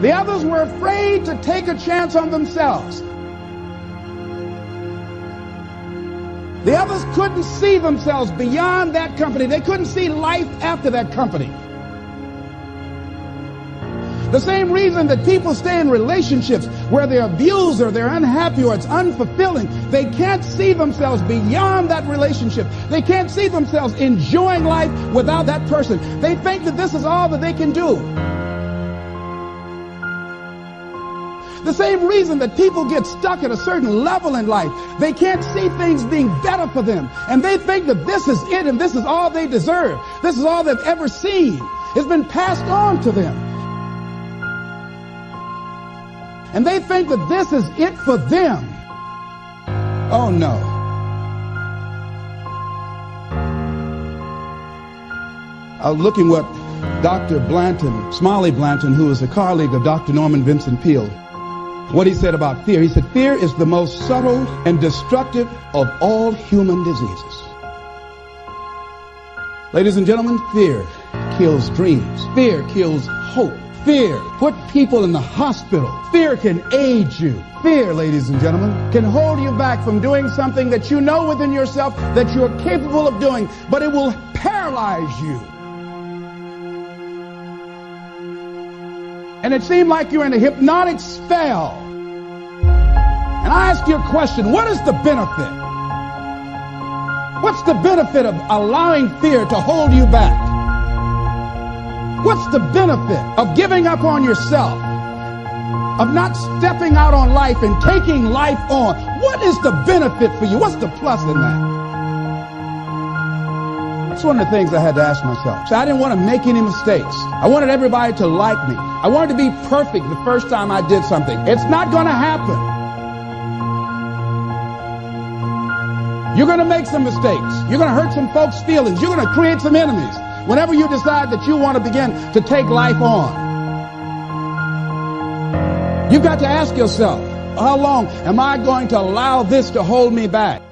The others were afraid to take a chance on themselves. The others couldn't see themselves beyond that company. They couldn't see life after that company. The same reason that people stay in relationships where they're abused or they're unhappy or it's unfulfilling, they can't see themselves beyond that relationship. They can't see themselves enjoying life without that person. They think that this is all that they can do. The same reason that people get stuck at a certain level in life. They can't see things being better for them. And they think that this is it and this is all they deserve. This is all they've ever seen. It's been passed on to them. And they think that this is it for them. Oh no. I was looking what Dr. Blanton, Smiley Blanton, who is a colleague of Dr. Norman Vincent Peale, what he said about fear. He said, fear is the most subtle and destructive of all human diseases. Ladies and gentlemen, fear kills dreams. Fear kills hope. Fear put people in the hospital. Fear can aid you. Fear, ladies and gentlemen, can hold you back from doing something that you know within yourself that you're capable of doing, but it will paralyze you. And it seemed like you're in a hypnotic spell. And I ask you a question, what is the benefit? What's the benefit of allowing fear to hold you back? What's the benefit of giving up on yourself? Of not stepping out on life and taking life on? What is the benefit for you? What's the plus in that? That's one of the things I had to ask myself. So I didn't want to make any mistakes. I wanted everybody to like me. I wanted to be perfect the first time I did something. It's not going to happen. You're going to make some mistakes. You're going to hurt some folks' feelings. You're going to create some enemies whenever you decide that you want to begin to take life on. You've got to ask yourself, how long am I going to allow this to hold me back?